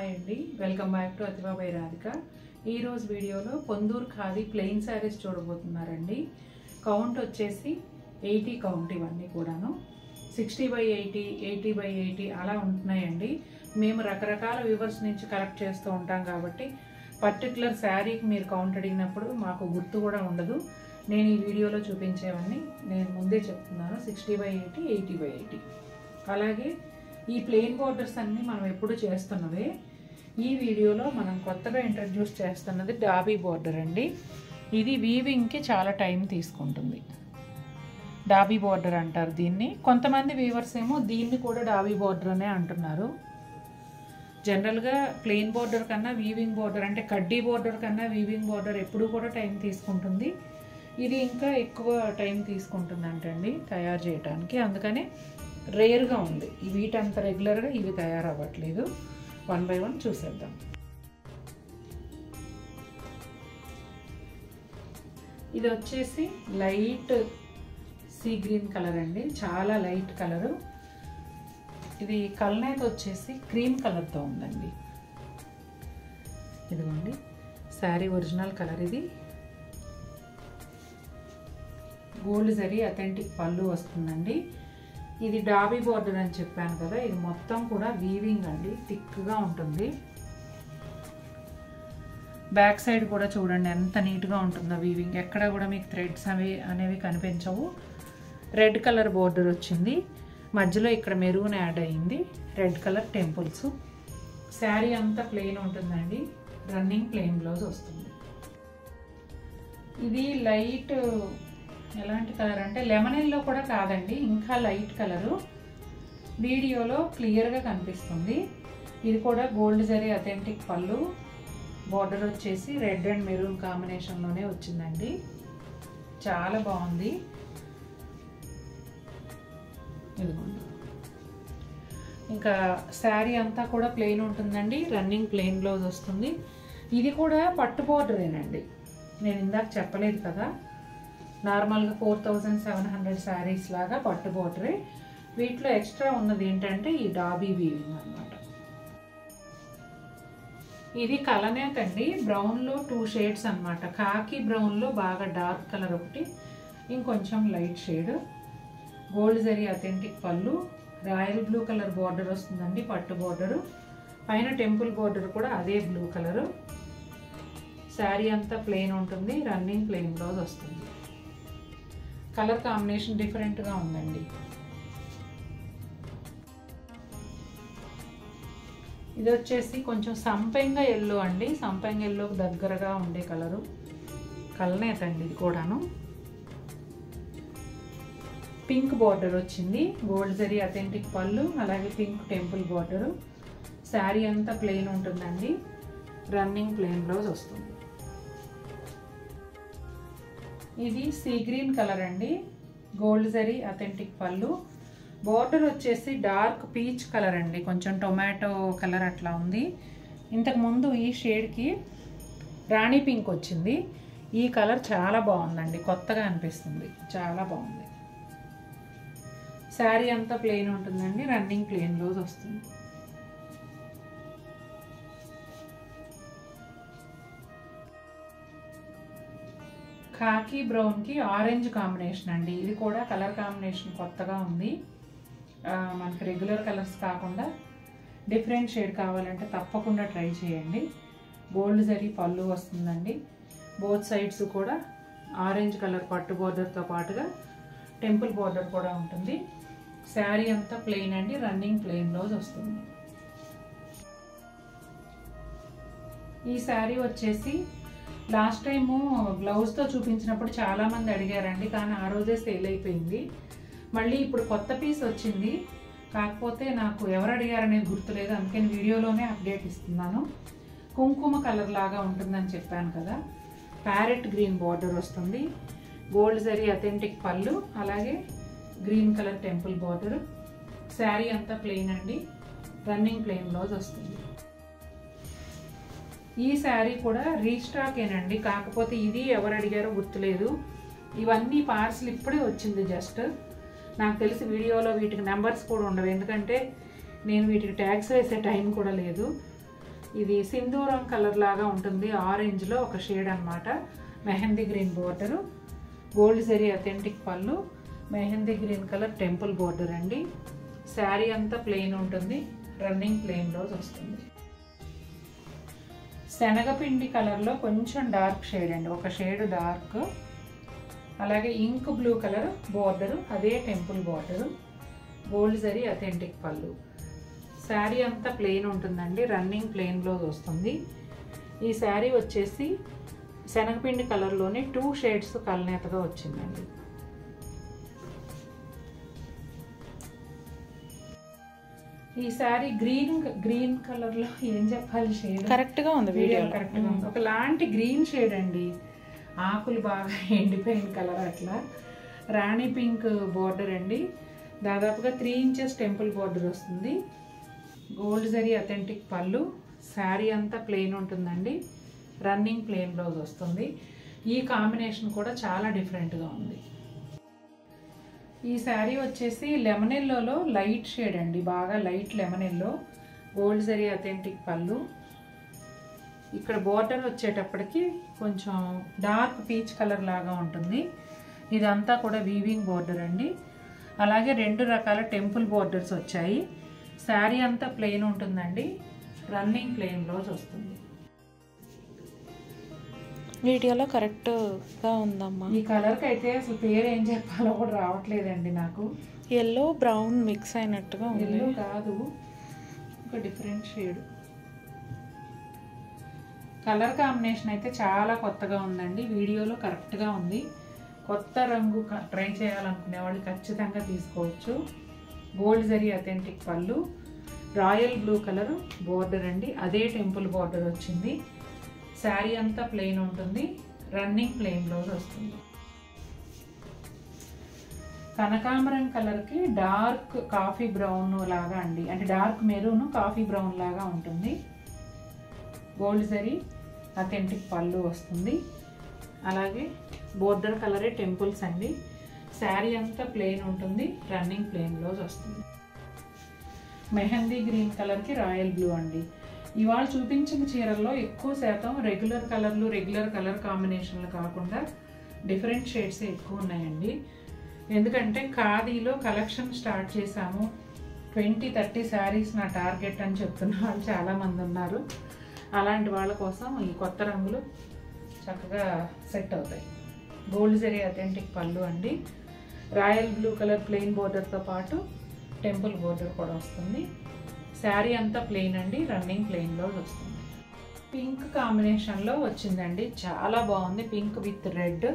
Hi అండి. Welcome back to అతిబాబాయ్ రాధిక. ఈరోజు వీడియోలో పొందూరు ఖాదీ ప్లెయిన్ శారీస్ చూడబోతున్నారండి. కౌంట్ వచ్చేసి ఎయిటీ కౌంట్ ఇవన్నీ కూడాను. Sixty by eighty eighty by eighty అలా ఉంటున్నాయండి. మేము రకరకాల వ్యూవర్స్ నుంచి కలెక్ట్ చేస్తూ ఉంటాం కాబట్టి పర్టికులర్ శారీకి మీరు కౌంట్ అడిగినప్పుడు మాకు గుర్తు కూడా ఉండదు. నేను ఈ వీడియోలో చూపించేవన్నీ నేను ముందే చెప్తున్నాను. Sixty by eighty eighty by eighty. అలాగే ఈ ప్లెయిన్ బోర్డర్స్ అన్నీ మనం ఎప్పుడు చేస్తున్నవే. ఈ వీడియోలో మనం కొత్తగా ఇంట్రడ్యూస్ చేస్తున్నది డాబీ బార్డర్ అండి. ఇది వీవింగ్కి చాలా టైం తీసుకుంటుంది. డాబీ బార్డర్ అంటారు దీన్ని. కొంతమంది వీవర్స్ ఏమో దీన్ని కూడా డాబీ బార్డర్ అనే అంటున్నారు. జనరల్గా ప్లెయిన్ బార్డర్ కన్నా వీవింగ్ బార్డర్ అంటే కడ్డీ బార్డర్ కన్నా వీవింగ్ బార్డర్ ఎప్పుడు కూడా టైం తీసుకుంటుంది. ఇది ఇంకా ఎక్కువ టైం తీసుకుంటుంది అంటండి తయారు చేయడానికి అందుకని రేర్గా ఉంది. వీటంత రెగ్యులర్గా ఇవి తయారవ్వట్లేదు. వన్ బై వన్ చూసేద్దాం. ఇది వచ్చేసి లైట్ సీ గ్రీన్ కలర్ అండి. చాలా లైట్ కలరు. ఇది కల్నేత వచ్చేసి క్రీమ్ కలర్తో ఉందండి. ఇదిగోండి. శారీ ఒరిజినల్ కలర్ ఇది. గోల్డ్ జరీ అథెంటిక్ పళ్ళు వస్తుందండి. ఇది డాబీ బార్డర్ అని చెప్పాను కదా ఇది మొత్తం కూడా వీవింగ్ అండి థిక్గా ఉంటుంది. బ్యాక్ సైడ్ కూడా చూడండి ఎంత నీట్గా ఉంటుందో వీవింగ్ ఎక్కడ కూడా మీకు థ్రెడ్స్ అవి అనేవి కనిపించవు. రెడ్ కలర్ బోర్డర్ వచ్చింది. మధ్యలో ఇక్కడ మెరూన్ యాడ్ అయ్యింది రెడ్ కలర్ టెంపుల్స్ శారీ అంతా ప్లెయిన్ ఉంటుందండి. రన్నింగ్ ప్లెయిన్ బ్లౌజ్ వస్తుంది. ఇది లైట్ ఎలాంటి కలర్ అంటే లెమన్ ఎల్లో కూడా కాదండి ఇంకా లైట్ కలరు వీడియోలో క్లియర్గా కనిపిస్తుంది. ఇది కూడా గోల్డ్ జరీ అథెంటిక్ పళ్ళు. బార్డర్ వచ్చేసి రెడ్ అండ్ మెరూన్ కాంబినేషన్లోనే వచ్చిందండి. చాలా బాగుంది. ఇదిగోండి. ఇంకా శారీ అంతా కూడా ప్లెయిన్ ఉంటుందండి. రన్నింగ్ ప్లెయిన్ బ్లౌజ్ వస్తుంది. ఇది కూడా పట్టు బార్డరేనండి నేను ఇందాక చెప్పలేదు కదా. నార్మల్గా four thousand seven hundred saris లాగా పట్టు బార్డరే వీటిలో ఎక్స్ట్రా ఉన్నది ఏంటంటే ఈ డాబీ వీవింగ్ అనమాట ఇది కలనేత్ అండి. బ్రౌన్లో టూ షేడ్స్ అనమాట కాకి బ్రౌన్లో బాగా డార్క్ కలర్ ఒకటి ఇంకొంచెం light shade. Gold zari authentic పళ్ళు. రాయల్ బ్లూ కలర్ బార్డర్ వస్తుందండి పట్టు బార్డరు. పైన టెంపుల్ బార్డర్ కూడా అదే బ్లూ కలరు. శారీ అంతా ప్లెయిన్ ఉంటుంది రన్నింగ్ ప్లెయిన్ బ్లౌజ్ వస్తుంది. కలర్ కాంబినేషన్ డిఫరెంట్గా ఉందండి. ఇది వచ్చేసి కొంచెం సంపెంగ ఎల్లో అండి. సంపెంగ ఎల్లోకి దగ్గరగా ఉండే కలరు. కలనేత అండి ఇది కూడాను. పింక్ బార్డర్ వచ్చింది. గోల్డ్ జరీ అథెంటిక్ పళ్ళు అలాగే పింక్ టెంపుల్ బార్డరు. శారీ అంతా ప్లెయిన్ ఉంటుందండి. రన్నింగ్ ప్లెయిన్ బ్లౌజ్ వస్తుంది. ఇది సీ గ్రీన్ కలర్ అండి. గోల్డ్ జరీ అథెంటిక్ పళ్ళు. బోర్డర్ వచ్చేసి డార్క్ పీచ్ కలర్ అండి. కొంచెం టొమాటో కలర్ అట్లా ఉంది. ఇంతకుముందు ఈ షేడ్కి రాణి పింక్ వచ్చింది. ఈ కలర్ చాలా బాగుందండి. కొత్తగా అనిపిస్తుంది. చాలా బాగుంది. శారీ అంతా ప్లెయిన్ ఉంటుందండి. రన్నింగ్ ప్లెయిన్ లోజ్ వస్తుంది. ఖాకీ బ్రౌన్కి ఆరెంజ్ కాంబినేషన్ అండి. ఇది కూడా కలర్ కాంబినేషన్ కొత్తగా ఉంది. మనకి రెగ్యులర్ కలర్స్ కాకుండా డిఫరెంట్ షేడ్ కావాలంటే తప్పకుండా ట్రై చేయండి. గోల్డ్ జరీ పళ్ళు వస్తుందండి. బోత్ సైడ్స్ కూడా ఆరెంజ్ కలర్ పట్టు బోర్డర్తో పాటుగా టెంపుల్ బోర్డర్ కూడా ఉంటుంది. శారీ అంతా ప్లెయిన్ అండి. రన్నింగ్ ప్లెయిన్ బ్లౌజ్ వస్తుంది. ఈ శారీ వచ్చేసి లాస్ట్ టైము బ్లౌజ్తో చూపించినప్పుడు చాలామంది అడిగారండి కానీ ఆ రోజే సేల్ అయిపోయింది. మళ్ళీ ఇప్పుడు కొత్త పీస్ వచ్చింది. కాకపోతే నాకు ఎవరు అడిగారనేది గుర్తులేదు అందుకని వీడియోలోనే అప్డేట్ ఇస్తున్నాను. కుంకుమ కలర్ లాగా ఉంటుందని చెప్పాను కదా ప్యారెట్ గ్రీన్ బార్డర్ వస్తుంది. గోల్డ్ జరీ అథెంటిక్ పళ్ళు అలాగే green colour temple border sari అంతా ప్లెయిన్ అండి రన్నింగ్ ప్లెయిన్ బ్లౌజ్ వస్తుంది. ఈ శారీ కూడా రీస్టాకేనండి కాకపోతే ఇది ఎవరు అడిగారో గుర్తులేదు. ఇవన్నీ పార్సల్ ఇప్పుడే వచ్చింది జస్ట్. నాకు తెలిసి వీడియోలో వీటికి నెంబర్స్ కూడా ఉండవు. ఎందుకంటే నేను వీటికి ట్యాక్స్ వేసే టైం కూడా లేదు. ఇది సింధూరం కలర్ లాగా ఉంటుంది. ఆరెంజ్లో ఒక షేడ్ అన్నమాట. Mehndi green border. Gold zari authentic పళ్ళు. Mehndi green colour temple border అండి. శారీ అంతా ప్లెయిన్ ఉంటుంది. రన్నింగ్ ప్లెయిన్ రోజు వస్తుంది. శనగపిండి కలర్లో కొంచెం డార్క్ షేడ్ అండి. ఒక షేడ్ డార్క్. అలాగే ఇంక్ బ్లూ కలర్ బార్డరు అదే temple border. Gold zari authentic పళ్ళు. శారీ అంతా ప్లెయిన్ ఉంటుందండి రన్నింగ్ ప్లెయిన్ బ్లౌజ్ వస్తుంది. ఈ శారీ వచ్చేసి శనగపిండి కలర్లోనే టూ షేడ్స్ కలనేతగా వచ్చిందండి. ఈ శారీ గ్రీన్ గ్రీన్ కలర్లో ఏం చెప్పాలి షేడ్? కరెక్ట్గా ఉంది వీడియో వీడియోలో. కరెక్ట్గా ఉంది. ఒకలాంటి గ్రీన్ షేడ్ అండి. ఆకులు బాగా ఎండిపోయిన కలర్ అట్లా. రాణి పింక్ బోర్డర్ అండి. దాదాపుగా త్రీ ఇంచెస్ టెంపుల్ బోర్డర్ వస్తుంది. గోల్డ్ జరీ అథెంటిక్ పళ్ళు. శారీ అంతా ప్లెయిన్ ఉంటుందండి. రన్నింగ్ ప్లెయిన్ బ్లౌజ్ వస్తుంది. ఈ కాంబినేషన్ కూడా చాలా డిఫరెంట్గా ఉంది. ఈ శారీ వచ్చేసి లెమన్ ఎల్లోలో లైట్ షేడ్ అండి బాగా light lemon yellow. Gold zari authentic పళ్ళు. ఇక్కడ బోర్డర్ వచ్చేటప్పటికి కొంచెం డార్క్ పీచ్ కలర్ లాగా ఉంటుంది. ఇదంతా కూడా వీవింగ్ బోర్డర్ అండి. అలాగే రెండు రకాల టెంపుల్ బోర్డర్స్ వచ్చాయి. శారీ అంతా ప్లెయిన్ ఉంటుందండి. రన్నింగ్ ప్లెయిన్ వస్తుంది వీడియోలో కరెక్ట్గా ఉందమ్మా. ఈ కలర్కి అయితే అసలు పేరు ఏం చెప్పాలో కూడా రావట్లేదండి నాకు. ఎల్లో బ్రౌన్ మిక్స్ అయినట్టుగా ఉంది. ఎల్లో కాదు ఒక డిఫరెంట్ షేడ్ కలర్ కాంబినేషన్ అయితే చాలా కొత్తగా ఉందండి. వీడియోలో కరెక్ట్గా ఉంది. కొత్త రంగు ట్రై చేయాలనుకునే వాళ్ళు ఖచ్చితంగా తీసుకోవచ్చు. గోల్డ్ జరీ అథెంటిక్ పళ్ళు. రాయల్ బ్లూ కలర్ బోర్డర్ అండి. అదే టెంపుల్ బోర్డర్ వచ్చింది. శారీ అంతా ప్లెయిన్ ఉంటుంది. రన్నింగ్ ప్లెయిన్ బ్లౌజ్ వస్తుంది. కనకాంబరం కలర్కి డార్క్ కాఫీ బ్రౌన్ లాగా అండి. అంటే డార్క్ మెరూన్ కాఫీ బ్రౌన్ లాగా ఉంటుంది. గోల్డ్ జరీ అథెంటిక్ పళ్ళు వస్తుంది. అలాగే బోర్డర్ కలరే టెంపుల్స్ అండి. శారీ అంతా ప్లెయిన్ ఉంటుంది. రన్నింగ్ ప్లెయిన్ బ్లౌజ్ వస్తుంది. మెహందీ గ్రీన్ కలర్కి రాయల్ బ్లూ అండి. ఇవాళ చూపించిన చీరల్లో ఎక్కువ శాతం రెగ్యులర్ కలర్లు రెగ్యులర్ కలర్ కాంబినేషన్లు కాకుండా డిఫరెంట్ షేడ్స్ ఎక్కువ ఉన్నాయండి. ఎందుకంటే ఖాదీలో కలెక్షన్ స్టార్ట్ చేశాము. ట్వంటీ థర్టీ శారీస్ నా టార్గెట్ అని చెప్తున్న వాళ్ళు చాలామంది ఉన్నారు. అలాంటి వాళ్ళ కోసం ఈ కొత్త రంగులు చక్కగా సెట్ అవుతాయి. గోల్డ్ జరీ అథెంటిక్ పళ్ళు అండి. రాయల్ బ్లూ కలర్ ప్లెయిన్ బోర్డర్తో పాటు టెంపుల్ బోర్డర్ కూడా వస్తుంది. శారీ అంతా ప్లెయిన్ అండి రన్నింగ్ ప్లెయిన్లో వస్తుంది. పింక్ కాంబినేషన్లో వచ్చిందండి. చాలా బాగుంది. Pink with red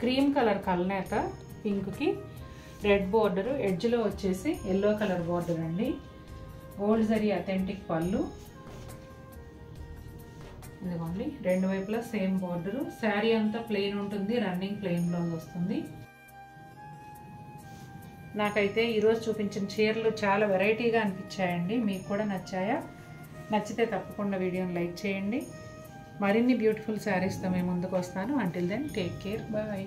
cream colour కలనేత పింక్కి రెడ్ బోర్డర్ ఎడ్జ్లో వచ్చేసి ఎల్లో కలర్ బోర్డర్ అండి. గోల్డ్ జరీ అథెంటిక్ పళ్ళు. ఇదిగోండి. రెండు వైపులా సేమ్ బోర్డరు శారీ అంతా ప్లెయిన్ ఉంటుంది రన్నింగ్ ప్లెయిన్ బ్లౌజ్ వస్తుంది. నాకైతే ఈరోజు చూపించిన చీరలు చాలా వెరైటీగా అనిపించాయండి. మీకు కూడా నచ్చాయా? నచ్చితే తప్పకుండా వీడియోని లైక్ చేయండి. మరిన్ని బ్యూటిఫుల్ శారీస్తో మేము ముందుకు వస్తాను. Until then take care bye